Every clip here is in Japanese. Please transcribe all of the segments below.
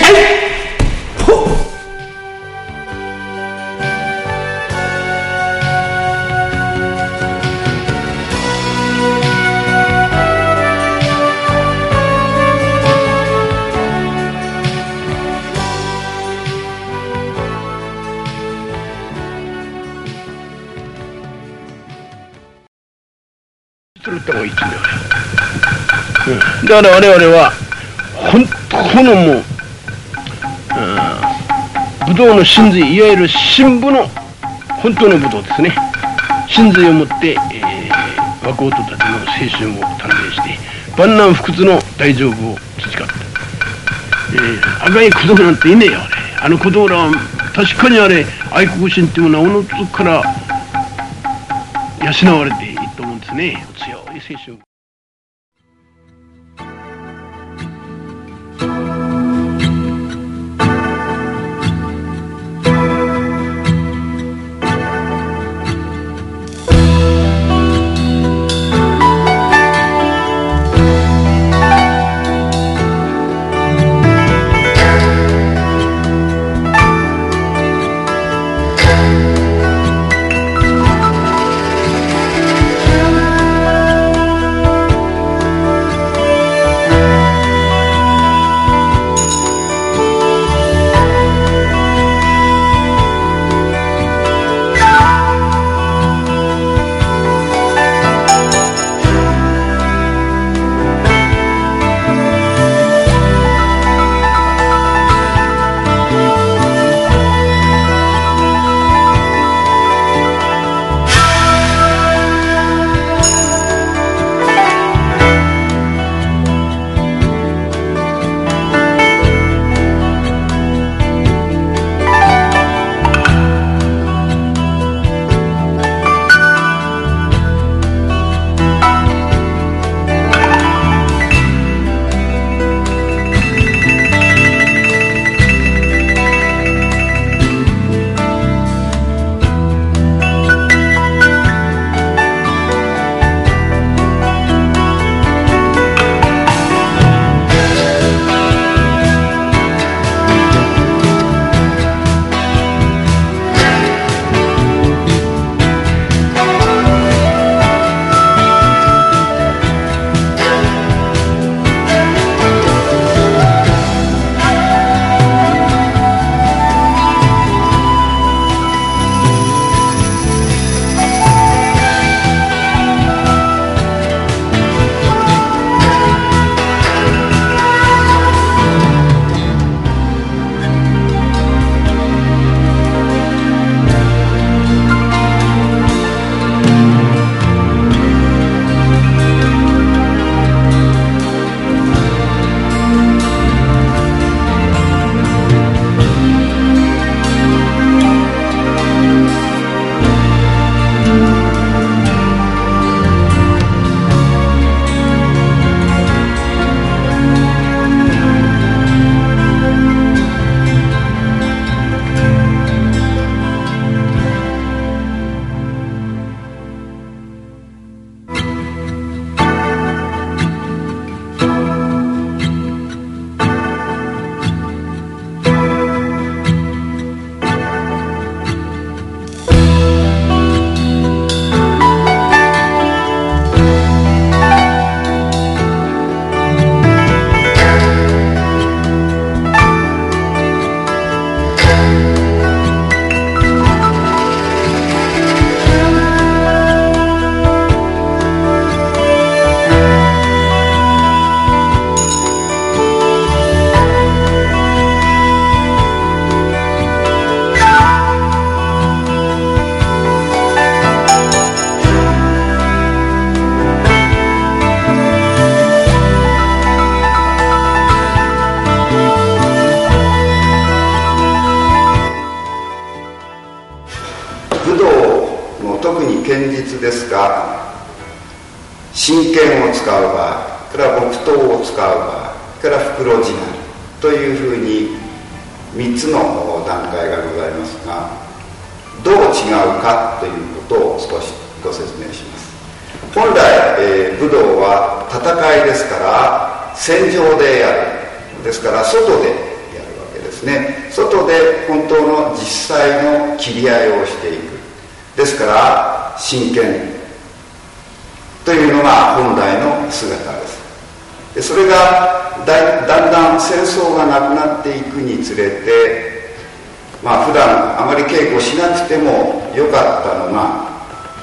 だよ、うん、だから我々は本当のもう、武道の真髄いわゆる真武の本当の武道ですね。真髄をもって、えー、若人たちの青春を鍛錬して万難不屈の大丈夫を培った、えー、赤い子供なんていねえよあれ。あの子供らは確かにあれ愛国心っていうものはおのずから養われていいと思うんですね。強い青春特に堅実ですが真剣を使う場合から木刀を使う場合から袋地なりというふうに3つの段階がございますがどう違うかということを少しご説明します。本来、えー、武道は戦いですから戦場でやる。ですから外でやるわけですね。外で本当の実際の切り合いをしていく。ですから真剣というのが本来の姿です。でそれがだだんだん戦争がなくなっていくにつれてまあ普段あまり稽古しなくてもよかったのが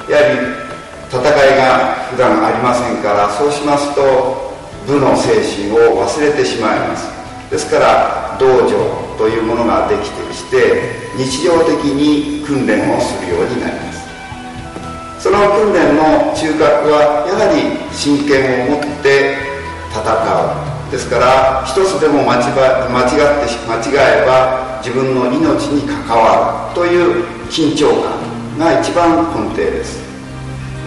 やはり戦いが普段ありませんからそうしますと武の精神を忘れてしまいます。ですから道場というものができてきて日常的に訓練をするようになります。その訓練の中核はやはり真剣を持って戦う。ですから一つでも間違間違って間違えば自分の命に関わるという緊張感が一番根底です。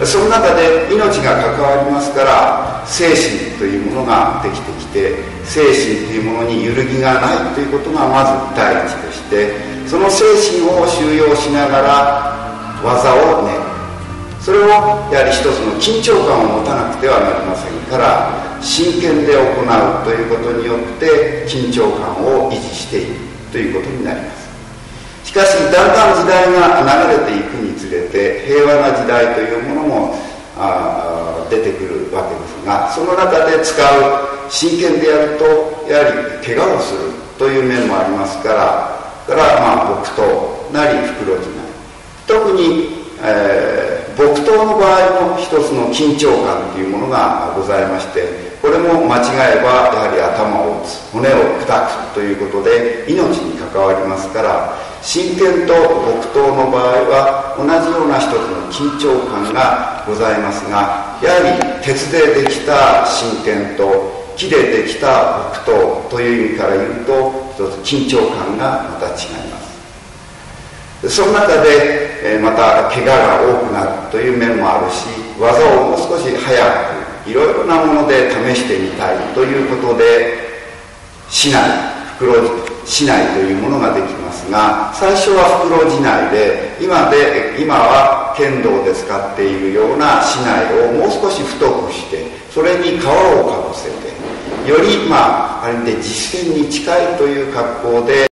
その中で命が関わりますから精神というものができてきて精神というものに揺るぎがないということがまず第一としてその精神を収容しながら技を練るそれをやはり一つの緊張感を持たなくてはなりませんから真剣で行うということによって緊張感を維持していくということになります。しかしだんだん時代が流れていくにつれて平和な時代というものもあ出てくるわけですがその中で使う真剣でやるとやはり怪我をするという面もありますからからまあ木刀なり袋地なり特に、えー木刀の場合も一つの緊張感というものがございましてこれも間違えばやはり頭を打つ骨を砕くということで命に関わりますから真剣と木刀の場合は同じような一つの緊張感がございますがやはり鉄でできた真剣と木でできた木刀という意味から言うと一つ緊張感がまた違います。その中で、えまた怪我が多くなるという面もあるし技をもう少し早くいろいろなもので試してみたいということで市内袋市内というものができますが最初は袋地内で今で今は剣道で使っているような市内をもう少し太くしてそれに皮をかぶせてよりまああれで実践に近いという格好で